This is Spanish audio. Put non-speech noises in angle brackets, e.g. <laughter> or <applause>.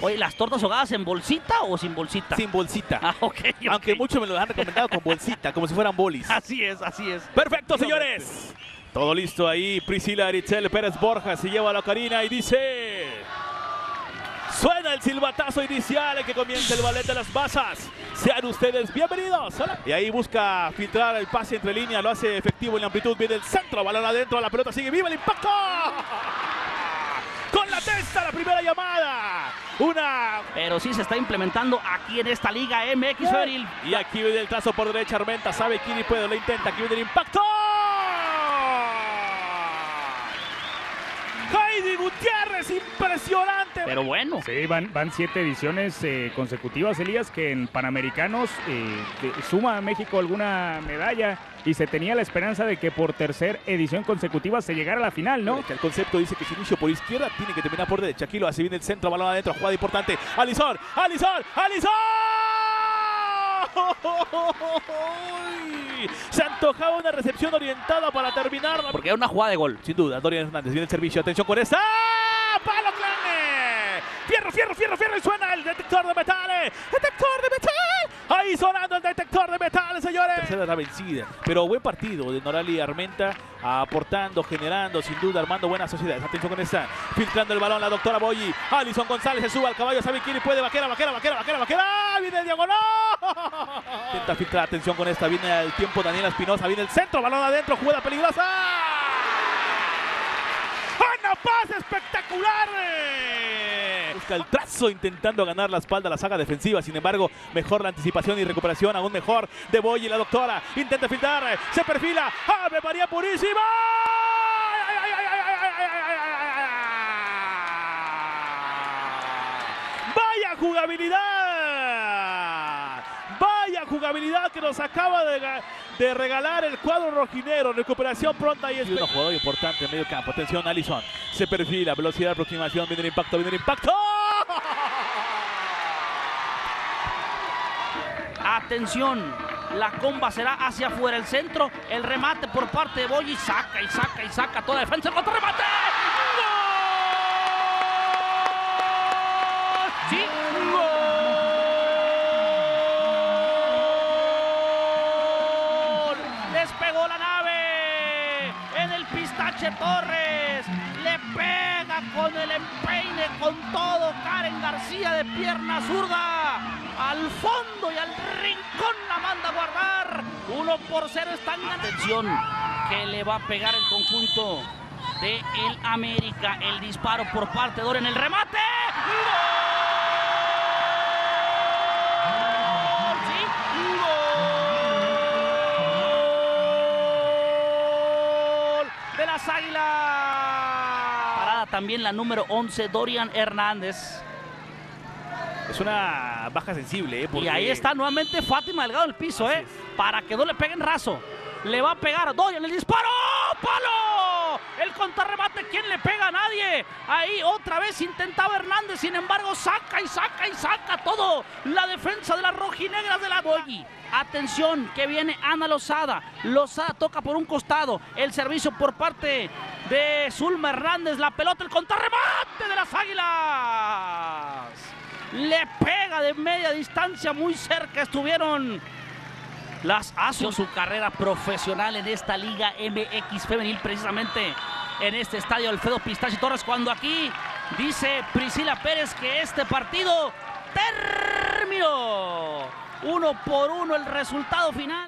Oye, ¿las tortas ahogadas en bolsita o sin bolsita? Sin bolsita. <laughs> Ah, ok, ok. Aunque muchos me lo han recomendado con bolsita, como si fueran bolis. <laughs> Así es, así es. Perfecto, señores. Todo listo ahí. Priscila Aritzel Pérez Borja se lleva a la carina y dice... Suena el silbatazo inicial que comienza el ballet de las masas. Sean ustedes bienvenidos. Hola. Y ahí busca filtrar el pase entre líneas. Lo hace efectivo en la amplitud. Viene el centro. Balón adentro. La pelota sigue viva. El impacto. Con la testa la primera llamada. Una Pero sí se está implementando aquí en esta Liga MX Femenil. Y aquí viene el trazo por derecha, Armenta sabe quién y puede, lo intenta, aquí viene el impacto. Heidi Gutiérrez, impresionante. Pero bueno, Sí, van, van siete ediciones eh, consecutivas, Elías, que en Panamericanos eh, suma a México alguna medalla y se tenía la esperanza de que por tercer edición consecutiva se llegara a la final, ¿no? El concepto dice que si inicio por izquierda tiene que terminar por derecha. Aquí lo hace bien el centro, balón adentro, jugada importante. Alisson, Alisson. ¡Uy! Se antojaba una recepción orientada para terminar. porque era una jugada de gol. Sin duda, Dorian Hernández viene el servicio. Atención con esta. Fierro, fierro, fierro. Y suena el detector de metales. ¡Detector de metal! Ahí sonando el detector de metales, señores. Tercera era vencida. Pero buen partido de Norali Armenta. Aportando, generando, sin duda, armando buenas sociedades. Atención con esta. Filtrando el balón la doctora Boyi. Alison González se sube al caballo. Sabe quién puede. Vaquera, vaquera, vaquera, vaquera, vaquera. Viene el diagonal. Intenta filtrar. Atención con esta. Viene el tiempo Daniela Espinosa. Viene el centro. Balón adentro. Jugada peligrosa. ¡Ana Paz! busca el trazo intentando ganar la espalda a la saga defensiva. Sin embargo, mejor la anticipación y recuperación, aún mejor de Boy y la doctora. Intenta filtrar, se perfila, abre María Purísima. ¡Vaya jugabilidad! ¡Vaya jugabilidad que nos acaba de, regalar el cuadro rojinero! Recuperación pronta y es un jugador importante en medio campo. Atención, Alison. Se perfila, velocidad, de aproximación, viene el impacto, viene el impacto. Atención, la comba será hacia afuera, el centro, el remate por parte de Boyi, saca y saca y saca toda defensa, otro remate. ¡Gol! Sí, gol. Despegó la nave en el pistache Torres. Le pega con el empeine, con todo. Karen García de pierna zurda. Al fondo y al rincón la manda a guardar. Uno por cero están ganando. Atención, que le va a pegar el conjunto de el América. El disparo por parte de en el remate. ¡Gol! de las Águilas. Parada también la número 11, Dorian Hernández. Es una baja sensible, ¿eh? Y ahí está nuevamente Fátima Delgado en el piso, ¿eh? Para que no le peguen raso. Le va a pegar Dorian el disparo. ¡Palo! El contrarremate, ¿quién le pega a nadie? Ahí otra vez intentaba Hernández, sin embargo, saca y saca y saca todo. La defensa de las rojinegras de la Boyi. Atención, que viene Ana Lozada. Lozada toca por un costado. El servicio por parte de Zulma Hernández. La pelota, el contrarremate de las águilas. Le pega de media distancia, muy cerca estuvieron las ASO. Su carrera profesional en esta Liga MX femenil, precisamente en este estadio Alfredo Pistachi Torres, cuando aquí dice Priscila Pérez que este partido terminó. Uno por uno el resultado final.